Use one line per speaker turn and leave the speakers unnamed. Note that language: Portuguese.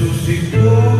ressuscitou.